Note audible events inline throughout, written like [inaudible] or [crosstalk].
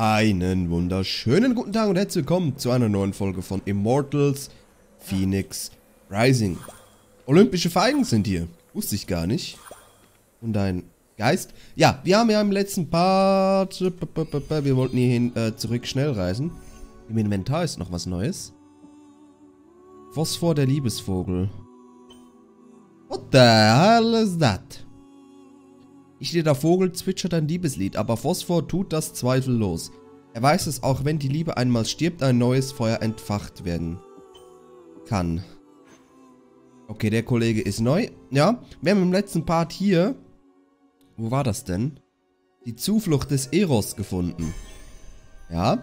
Einen wunderschönen guten Tag und herzlich willkommen zu einer neuen Folge von Immortals Phoenix Rising. Olympische Feigen sind hier. Wusste ich gar nicht. Und ein Geist. Ja, wir haben ja im letzten Part... Wir wollten hierhin äh, zurück schnell reisen. Im Inventar ist noch was Neues. Phosphor der Liebesvogel. What the hell is that? Ich der Vogel zwitschert ein Liebeslied, aber Phosphor tut das zweifellos. Er weiß es, auch wenn die Liebe einmal stirbt, ein neues Feuer entfacht werden kann. Okay, der Kollege ist neu. Ja, wir haben im letzten Part hier... Wo war das denn? Die Zuflucht des Eros gefunden. Ja.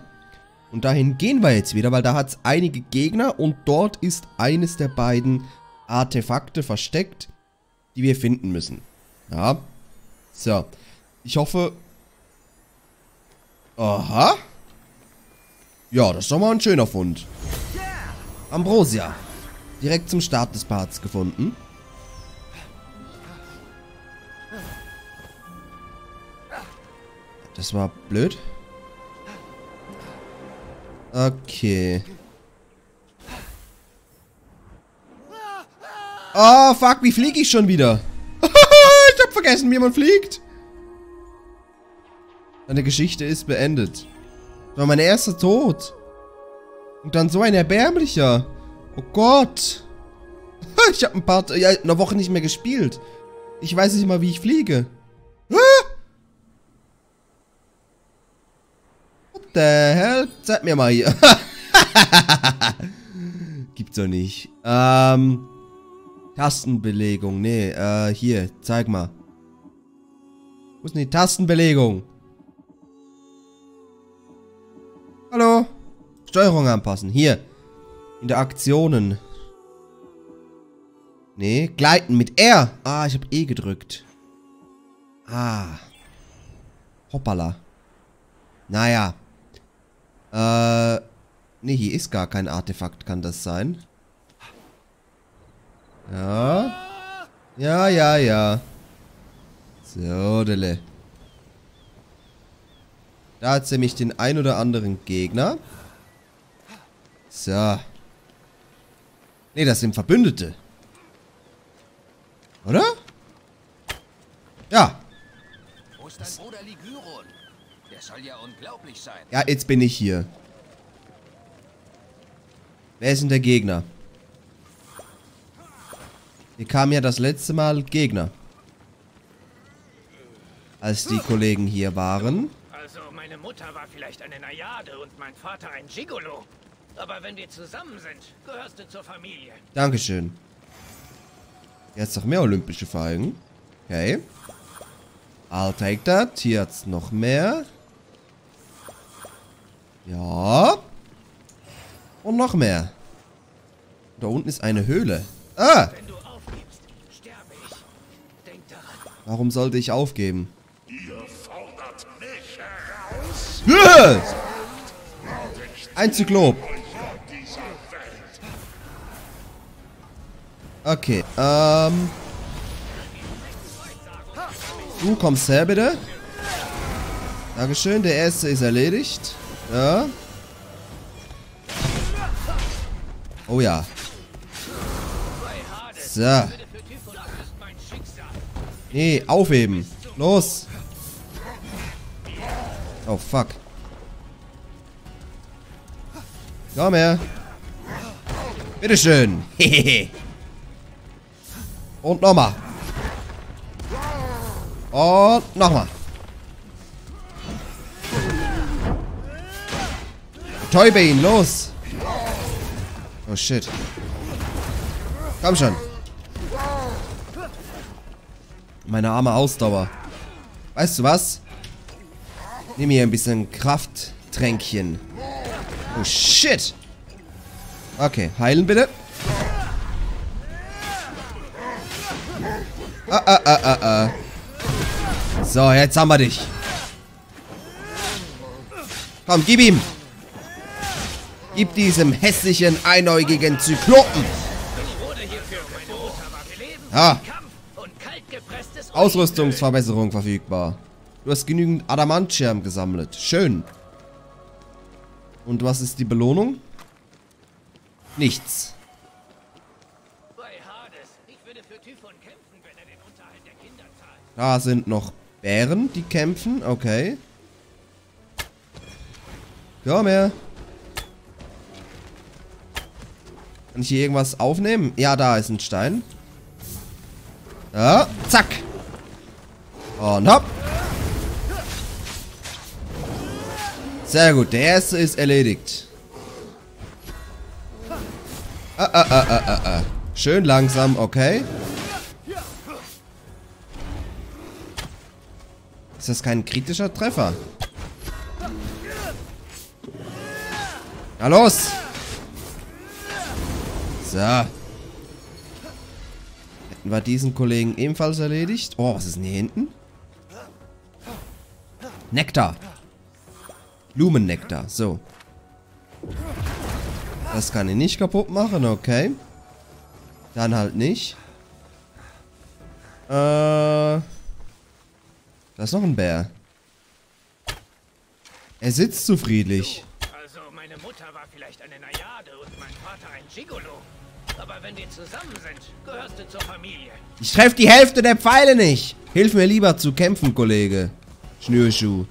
Und dahin gehen wir jetzt wieder, weil da hat es einige Gegner und dort ist eines der beiden Artefakte versteckt, die wir finden müssen. Ja. So. Ich hoffe... Aha. Ja, das ist doch mal ein schöner Fund. Ambrosia. Direkt zum Start des Parts gefunden. Das war blöd. Okay. Oh, fuck, wie fliege ich schon wieder? Ich hab vergessen, wie man fliegt. Deine Geschichte ist beendet. Das war mein erster Tod. Und dann so ein erbärmlicher. Oh Gott. [laughs] Ich habe ein paar, ja, eine Woche nicht mehr gespielt. Ich weiß nicht mal, wie ich fliege. What the hell? Zeig mir mal hier. [laughs] Gibt's doch nicht. Ähm... Tastenbelegung. Nee, äh, hier, zeig mal. Wo ist denn die Tastenbelegung? Hallo? Steuerung anpassen. Hier. Interaktionen. Nee, gleiten mit R. Ah, ich habe E gedrückt. Ah. Hoppala. Naja. Äh. Nee, hier ist gar kein Artefakt, kann das sein? Ja. Ja, ja, ja. So, Dele. Da hat sie mich den ein oder anderen Gegner. So. Ne, das sind Verbündete. Oder? Ja. Wo ist dein Bruder Ligüron? Der soll ja unglaublich sein. Ja, jetzt bin ich hier. Wer ist denn der Gegner? Hier kamen ja das letzte Mal Gegner. Als die Kollegen hier waren. Also, meine Mutter war vielleicht eine Najade und mein Vater ein Gigolo. Aber wenn wir zusammen sind, gehörst du zur Familie. Dankeschön. Jetzt noch mehr olympische Feigen. Okay. I'll take that. Hier hat's noch mehr. Ja. Und noch mehr. Da unten ist eine Höhle. Ah! Wenn du aufgibst, sterbe ich. Denk daran. Warum sollte ich aufgeben? Ihr fordert mich heraus? Ein Zyklop. Okay, ähm... Du kommst her, bitte. Dankeschön, der erste ist erledigt. Ja. Oh ja. So. Nee, aufheben. Los. Oh, fuck. Komm her. Bitteschön. Hehehe. [laughs] Und nochmal. Und nochmal. Betäube ihn, los. Oh shit. Komm schon. Meine arme Ausdauer. Weißt du was? Nimm hier ein bisschen Krafttränkchen. Oh shit. Okay, heilen bitte. Ah, ah, ah, ah, ah. So, jetzt haben wir dich. Komm, gib ihm. Gib diesem hässlichen, einäugigen Zyklopen. Ich Ausrüstungsverbesserung verfügbar. Du hast genügend Adamantium gesammelt. Schön. Und was ist die Belohnung? Nichts. Da sind noch Bären, die kämpfen. Okay. Komm her. Kann ich hier irgendwas aufnehmen? Ja, da ist ein Stein. Ja, zack. Und hopp. Sehr gut, der erste ist erledigt. Ah, ah, ah, ah, ah, ah. Schön langsam, okay. Ist das kein kritischer Treffer? Na los! So. Hätten wir diesen Kollegen ebenfalls erledigt. Oh, was ist denn hier hinten? Nektar. Blumennektar, so. Das kann ich nicht kaputt machen, okay. Dann halt nicht. Äh. Da ist noch ein Bär. Er sitzt zu friedlich. Also, meine Mutter war vielleicht eine Najade und mein Vater ein Gigolo. Aber wenn wir zusammen sind, gehörst du zur Familie. Ich treffe die Hälfte der Pfeile nicht. Hilf mir lieber zu kämpfen, Kollege. Schnürschuh.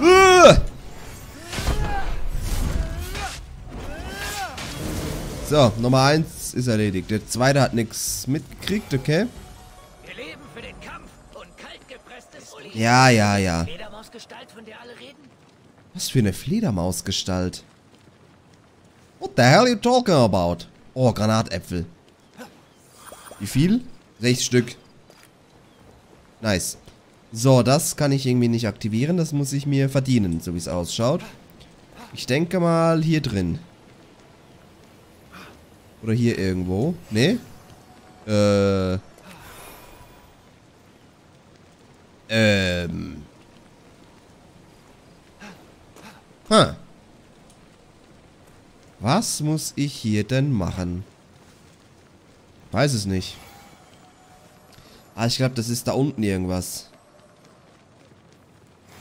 Uh! So, Nummer 1 ist erledigt. Der zweite hat nichts mitgekriegt, okay? Wir leben für den Kampf und kaltgepresstes Oliven. Ja, ja, ja. Was für eine Fledermausgestalt. What the hell are you talking about? Oh, Granatäpfel. Wie viel? 60 Stück. Nice. So, das kann ich irgendwie nicht aktivieren. Das muss ich mir verdienen, so wie es ausschaut. Ich denke mal hier drin. Oder hier irgendwo. Nee? Äh. Ähm. Hm. Was muss ich hier denn machen? Weiß es nicht. Ah, ich glaube, das ist da unten irgendwas.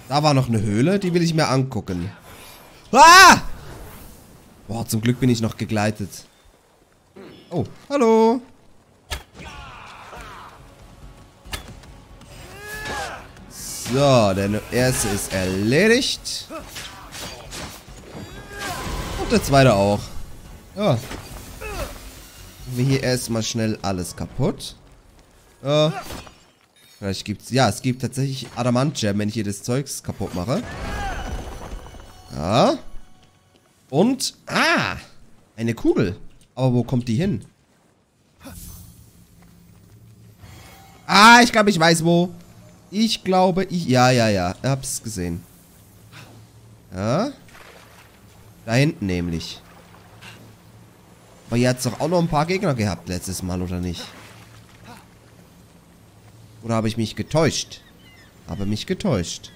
Da war noch eine Höhle, die will ich mir angucken. Ah! Boah, zum Glück bin ich noch gegleitet. Oh, hallo. So, der erste ist erledigt. Und der zweite auch. Ja. Wir hier erstmal schnell alles kaputt. Ja. Vielleicht gibt's... Ja, es gibt tatsächlich Adamant Gem, wenn ich hier das Zeugs kaputt mache. Ja. Und... Ah! Eine Kugel. Aber wo kommt die hin? Ah, ich glaube, ich weiß wo. Ich glaube, ich... Ja, ja, ja. Ich hab's gesehen. Ja. Da hinten nämlich. Aber hier hat's doch auch noch ein paar Gegner gehabt letztes Mal, oder nicht? Oder habe ich mich getäuscht? Habe mich getäuscht.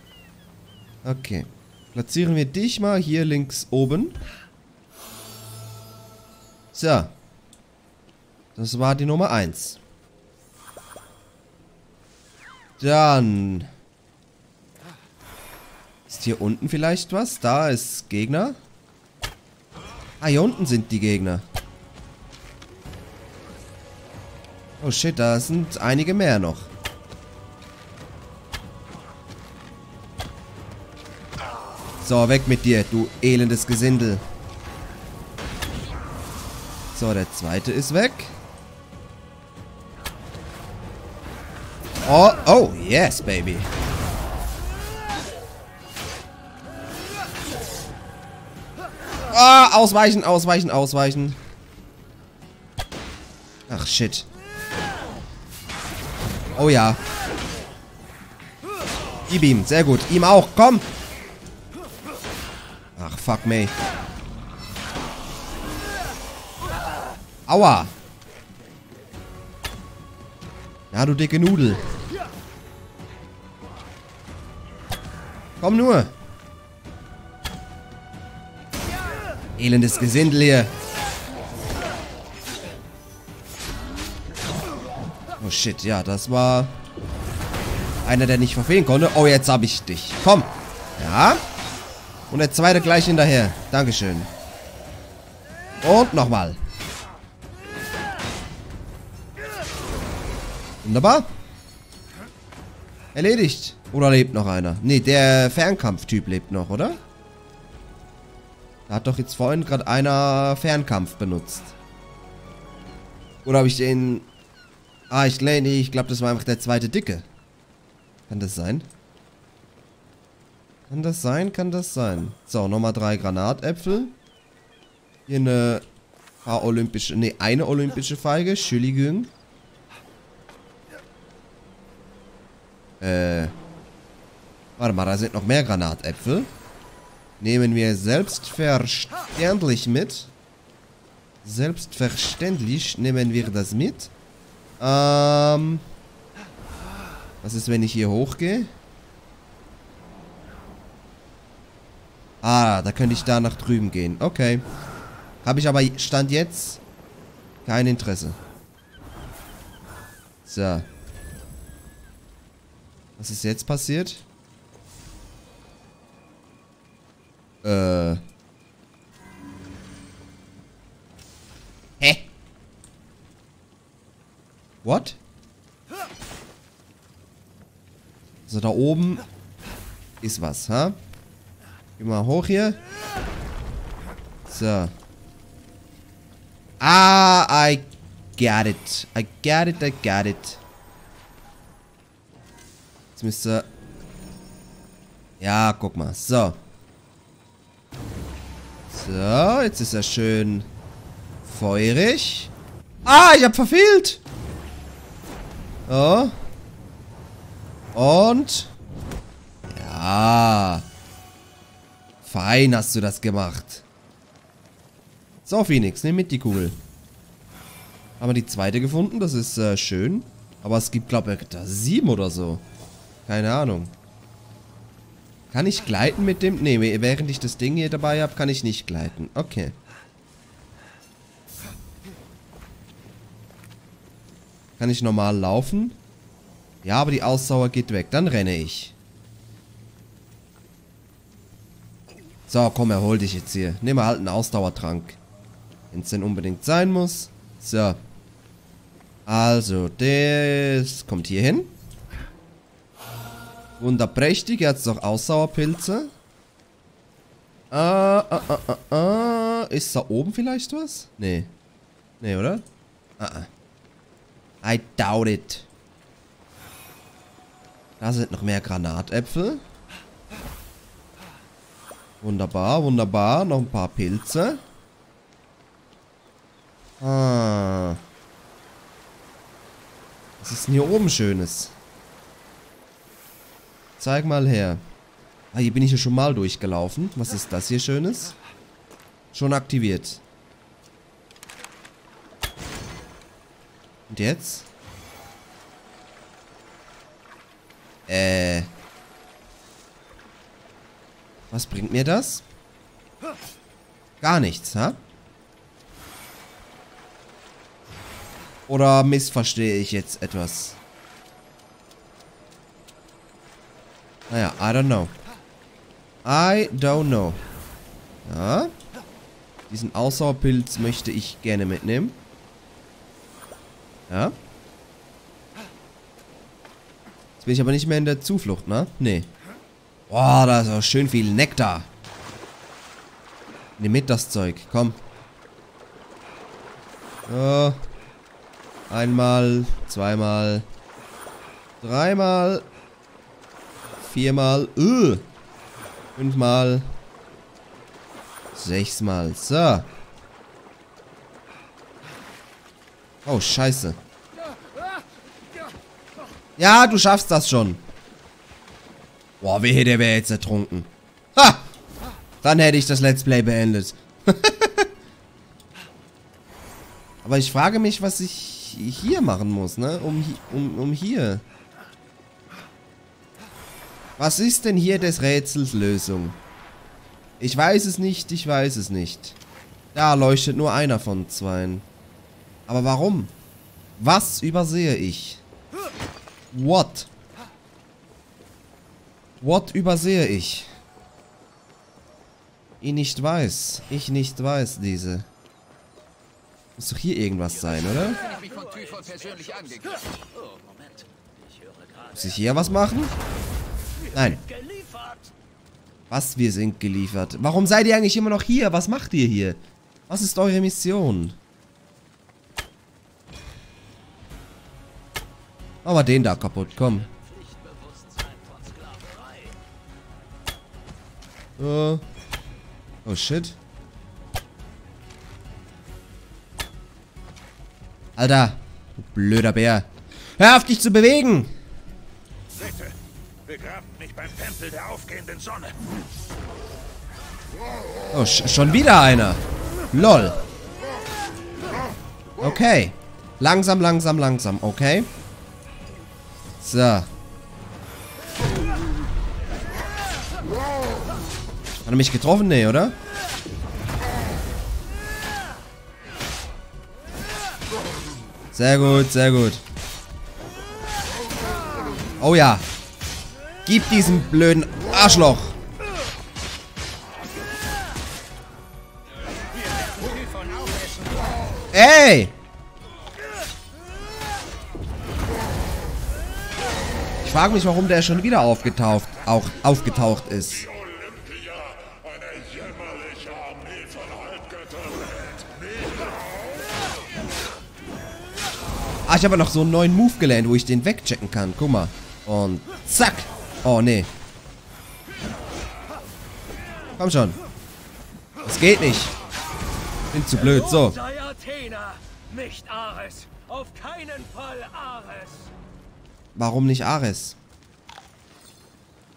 Okay. Platzieren wir dich mal hier links oben. So. Das war die Nummer 1. Dann. Ist hier unten vielleicht was? Da ist Gegner. Ah, hier unten sind die Gegner. Oh shit, da sind einige mehr noch. So, weg mit dir, du elendes Gesindel. So, der zweite ist weg. Oh, oh, yes, baby. Ah, ausweichen, ausweichen, ausweichen. Ach, shit. Oh ja. Gib ihm, sehr gut. Ihm auch, komm. Fuck me. Aua. Ja, du dicke Nudel. Komm nur. Elendes Gesindel hier. Oh shit, ja, das war einer, der nicht verfehlen konnte. Oh, jetzt habe ich dich. Komm. Ja. Und der zweite gleich hinterher. Dankeschön. Und nochmal. Wunderbar. Erledigt. Oder lebt noch einer? Ne, der Fernkampftyp lebt noch, oder? Da hat doch jetzt vorhin gerade einer Fernkampf benutzt. Oder habe ich den... Ah, ich nee, ich glaube, das war einfach der zweite Dicke. Kann das sein? Kann das sein? Kann das sein? So, nochmal drei Granatäpfel. Hier eine paar olympische... Ne, eine olympische Feige. Entschuldigung. Äh... Warte mal, da sind noch mehr Granatäpfel. Nehmen wir selbstverständlich mit. Selbstverständlich nehmen wir das mit. Ähm... Was ist, wenn ich hier hochgehe? Ah, da könnte ich da nach drüben gehen. Okay. Habe ich aber Stand jetzt kein Interesse. So. Was ist jetzt passiert? Äh. Hä? What? Also da oben ist was, ha? Geh mal hoch hier. So. Ah, I got it. I got it, I got it. Jetzt müsste... Ja, guck mal. So. So, jetzt ist er schön feurig. Ah, ich hab verfehlt. Oh. Und... Ja. Fein hast du das gemacht. So, Phoenix, nimm mit die Kugel. Haben wir die zweite gefunden, das ist äh, schön. Aber es gibt, glaube ich, da sieben oder so. Keine Ahnung. Kann ich gleiten mit dem... Ne, während ich das Ding hier dabei habe, kann ich nicht gleiten. Okay. Kann ich normal laufen? Ja, aber die Ausdauer geht weg. Dann renne ich. So, komm, erhol dich jetzt hier. Nimm mal halt einen Ausdauertrank. Wenn es denn unbedingt sein muss. So. Also, das kommt hier hin. Wunderprächtig. Jetzt noch Ausdauerpilze. Ah, ah, ah, ah, ah. Ist da oben vielleicht was? Nee. Nee, oder? Ah, ah. I doubt it. Da sind noch mehr Granatäpfel. Wunderbar, wunderbar. Noch ein paar Pilze. Ah. Was ist denn hier oben Schönes? Zeig mal her. Ah, hier bin ich ja schon mal durchgelaufen. Was ist das hier Schönes? Schon aktiviert. Und jetzt? Äh... Was bringt mir das? Gar nichts, ha? Oder missverstehe ich jetzt etwas? Naja, I don't know. I don't know. Ja. Diesen Ausdauerpilz möchte ich gerne mitnehmen. Ja. Jetzt bin ich aber nicht mehr in der Zuflucht, ne? Nee. Boah, da ist auch schön viel Nektar. Nimm mit das Zeug, komm. So. Einmal, zweimal, dreimal, viermal, uh, fünfmal, sechsmal. So. Oh, scheiße. Ja, du schaffst das schon. Boah, wehe, der wäre jetzt ertrunken. Ha! Dann hätte ich das Let's Play beendet. [laughs] Aber ich frage mich, was ich hier machen muss, ne? Um, um, um hier. Was ist denn hier des Rätsels Lösung? Ich weiß es nicht, ich weiß es nicht. Da leuchtet nur einer von zweien. Aber warum? Was übersehe ich? What? What übersehe ich? Ich nicht weiß. Ich nicht weiß, diese. Muss doch hier irgendwas sein, oder? Muss ich hier was machen? Nein. Was? Wir sind geliefert. Warum seid ihr eigentlich immer noch hier? Was macht ihr hier? Was ist eure Mission? Machen wir den da kaputt, komm. Oh. Oh shit. Alter, du blöder Bär. Hör auf dich zu bewegen! Bitte, begrabt mich beim Tempel der aufgehenden Sonne. Oh, sch schon wieder einer. Lol. Okay. Langsam, langsam, langsam, okay. So. Er mich getroffen? Nee, oder? Sehr gut, sehr gut. Oh ja. Gib diesen blöden Arschloch. Ey! Ich frage mich, warum der schon wieder aufgetaucht, auch aufgetaucht ist. Ich habe noch so einen neuen Move gelernt, wo ich den wegchecken kann. Guck mal. Und zack. Oh, nee. Komm schon. Das geht nicht. Bin zu blöd. So. Warum nicht Ares?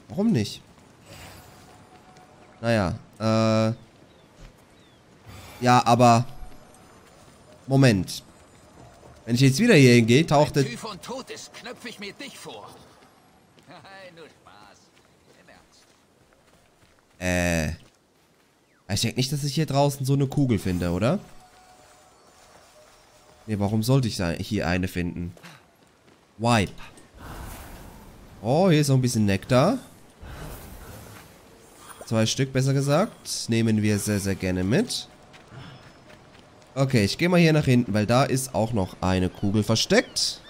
Warum nicht? Naja, äh... Ja, aber... Moment. Wenn ich jetzt wieder hier hingehe, taucht der... Typhon tot ist, knöpfe ich mir dich vor. [laughs] Nur Spaß. Im Ernst. Äh... Ich denke nicht, dass ich hier draußen so eine Kugel finde, oder? Nee, warum sollte ich hier eine finden? Wipe. Oh, hier ist noch ein bisschen Nektar. Zwei Stück, besser gesagt. Nehmen wir sehr, sehr gerne mit. Okay, ich gehe mal hier nach hinten, weil da ist auch noch eine Kugel versteckt.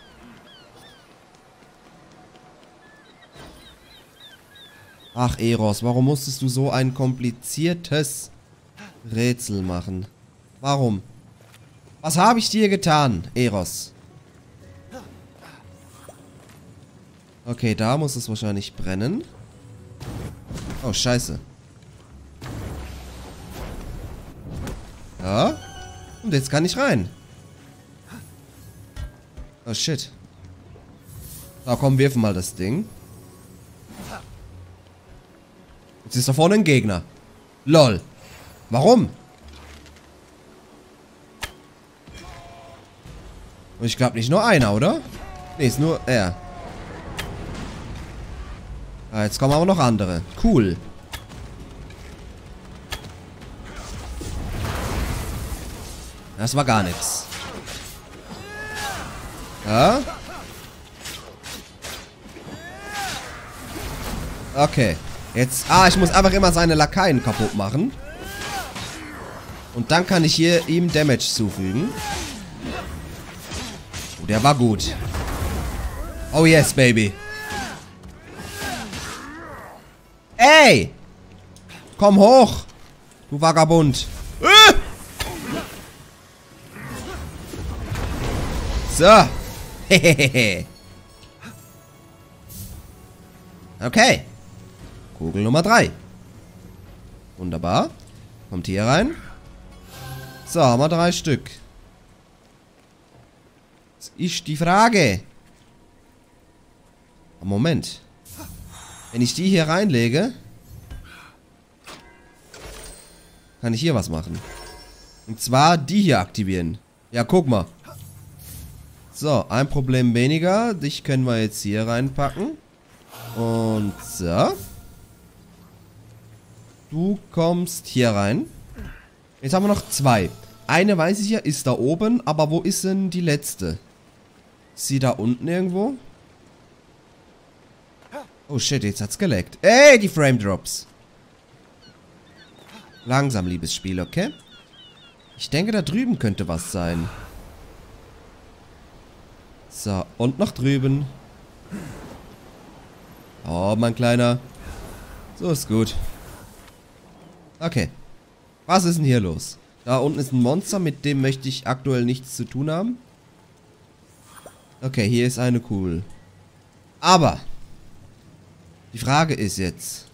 Ach, Eros, warum musstest du so ein kompliziertes Rätsel machen? Warum? Was habe ich dir getan, Eros? Okay, da muss es wahrscheinlich brennen. Oh, scheiße. Ja. Und jetzt kann ich rein. Oh, shit. Da komm, wirf mal das Ding. Jetzt ist da vorne ein Gegner. Lol. Warum? Und ich glaube nicht nur einer, oder? Nee, ist nur er. Ah, jetzt kommen aber noch andere. Cool. Das war gar nichts. Ja? Okay. Jetzt... Ah, ich muss einfach immer seine Lakaien kaputt machen. Und dann kann ich hier ihm Damage zufügen. Oh, der war gut. Oh yes, baby. Ey! Komm hoch! Du Vagabund. So. [laughs] Okay. Kugel Nummer 3. Wunderbar. Kommt hier rein. So, haben wir drei Stück. Jetzt ist die Frage. Moment. Wenn ich die hier reinlege, kann ich hier was machen. Und zwar die hier aktivieren. Ja, guck mal. So, ein Problem weniger. Dich können wir jetzt hier reinpacken. Und so. Du kommst hier rein. Jetzt haben wir noch zwei. Eine weiß ich ja, ist da oben. Aber wo ist denn die letzte? Ist sie da unten irgendwo? Oh shit, jetzt hat's geleckt. Ey, die Frame Drops. Langsam, liebes Spiel, okay? Ich denke, da drüben könnte was sein. So, und nach drüben. Oh, mein Kleiner. So ist gut. Okay. Was ist denn hier los? Da unten ist ein Monster, mit dem möchte ich aktuell nichts zu tun haben. Okay, hier ist eine Kugel. Aber, die Frage ist jetzt,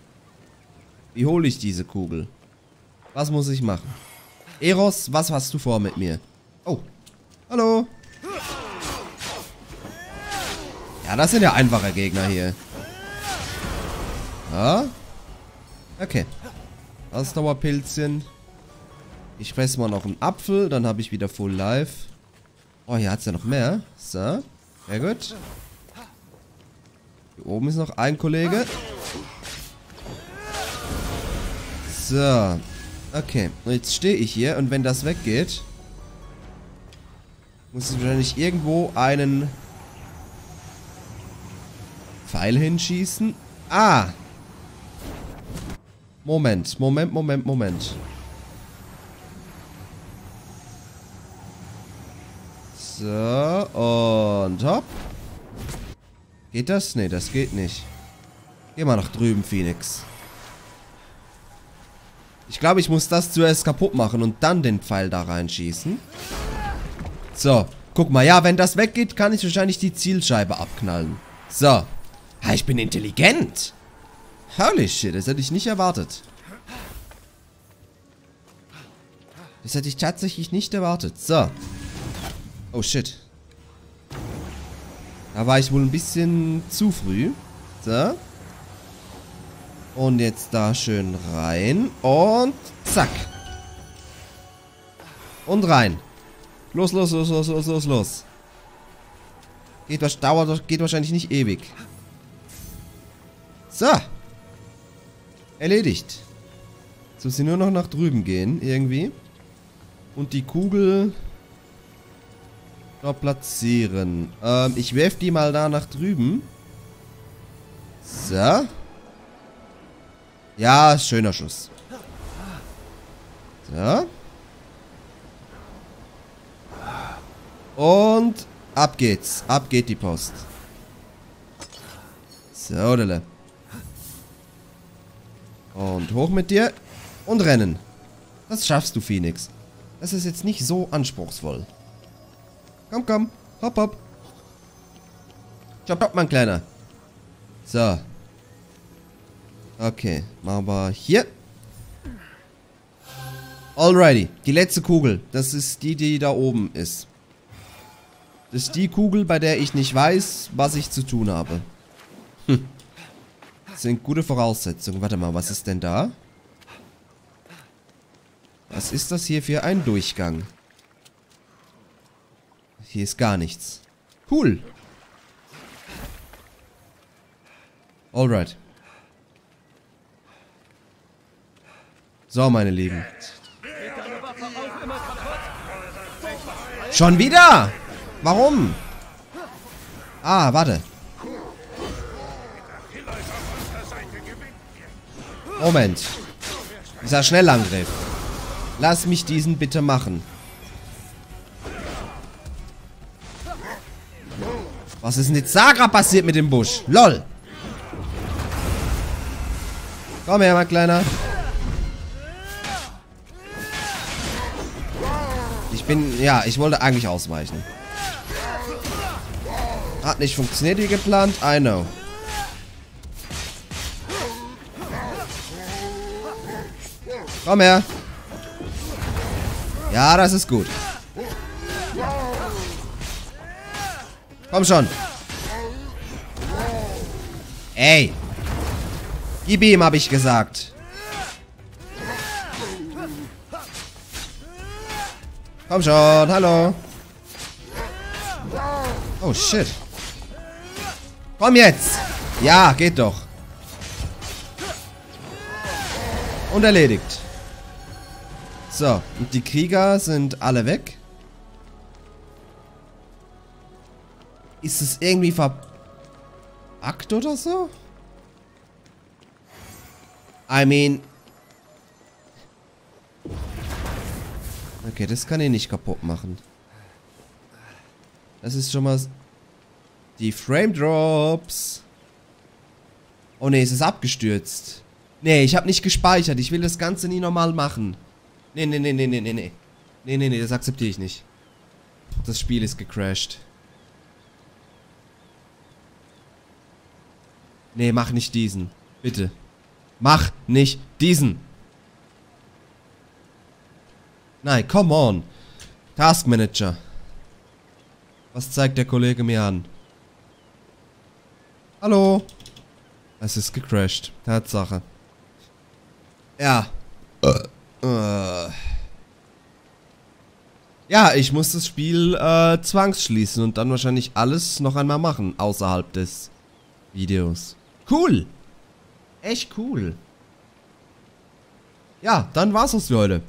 wie hole ich diese Kugel? Was muss ich machen? Eros, was hast du vor mit mir? Oh, hallo. Das sind ja einfache Gegner hier. Ja. Okay. Ausdauerpilzchen. Ich fresse mal noch einen Apfel, dann habe ich wieder Full Life. Oh, hier hat es ja noch mehr. So, sehr gut. Hier oben ist noch ein Kollege. So. Okay, jetzt stehe ich hier und wenn das weggeht, muss ich wahrscheinlich irgendwo einen Pfeil hinschießen. Ah! Moment, Moment, Moment, Moment. So, und hopp. Geht das? Nee, das geht nicht. Geh mal nach drüben, Phoenix. Ich glaube, ich muss das zuerst kaputt machen und dann den Pfeil da reinschießen. So, guck mal. Ja, wenn das weggeht, kann ich wahrscheinlich die Zielscheibe abknallen. So. Ha, ich bin intelligent. Holy shit, das hätte ich nicht erwartet. Das hätte ich tatsächlich nicht erwartet. So. Oh shit. Da war ich wohl ein bisschen zu früh. So. Und jetzt da schön rein. Und zack. Und rein. Los, los, los, los, los, los, los. Geht, dauert, geht wahrscheinlich nicht ewig. So. Erledigt. So, sie nur noch nach drüben gehen, irgendwie. Und die Kugel da platzieren. Ähm, ich werfe die mal da nach drüben. So. Ja, schöner Schuss. So. Und ab geht's. Ab geht die Post. So, Dille. Und hoch mit dir. Und rennen. Das schaffst du, Phoenix. Das ist jetzt nicht so anspruchsvoll. Komm, komm. Hopp, hopp. Chop, chop, mein Kleiner. So. Okay, machen wir hier. Alrighty, die letzte Kugel. Das ist die, die da oben ist. Das ist die Kugel, bei der ich nicht weiß, was ich zu tun habe. Hm. [laughs] Das sind gute Voraussetzungen. Warte mal, was ist denn da? Was ist das hier für ein Durchgang? Hier ist gar nichts. Cool. Alright. So, meine Lieben. Schon wieder? Warum? Ah, warte. Moment. Dieser Schnellangriff. Lass mich diesen bitte machen. Was ist denn jetzt gerade passiert mit dem Busch? LOL. Komm her, mein Kleiner. Ich bin... Ja, ich wollte eigentlich ausweichen. Hat nicht funktioniert wie geplant. I know. Komm her. Ja, das ist gut. Komm schon. Ey. Gib ihm, habe ich gesagt. Komm schon, hallo. Oh, shit. Komm jetzt. Ja, geht doch. Und erledigt. So, und die Krieger sind alle weg. Ist es irgendwie verbuggt oder so? I mean... Okay, das kann ich nicht kaputt machen. Das ist schon mal... Die Frame Drops. Oh ne, es ist abgestürzt. Nee, ich habe nicht gespeichert. Ich will das Ganze nie normal machen. Nee, nee, nee, nee, nee, nee, nee. Nee, nee, nee, das akzeptiere ich nicht. Das Spiel ist gecrashed. Nee, mach nicht diesen. Bitte. Mach nicht diesen. Nein, come on. Task Manager. Was zeigt der Kollege mir an? Hallo? Es ist gecrashed. Tatsache. Ja. Äh. Ja, ich muss das Spiel äh, zwangsschließen und dann wahrscheinlich alles noch einmal machen, außerhalb des Videos. Cool! Echt cool. Ja, dann war's das für heute.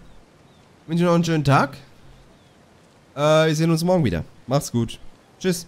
Ich wünsche noch einen schönen Tag. Äh, wir sehen uns morgen wieder. Macht's gut. Tschüss.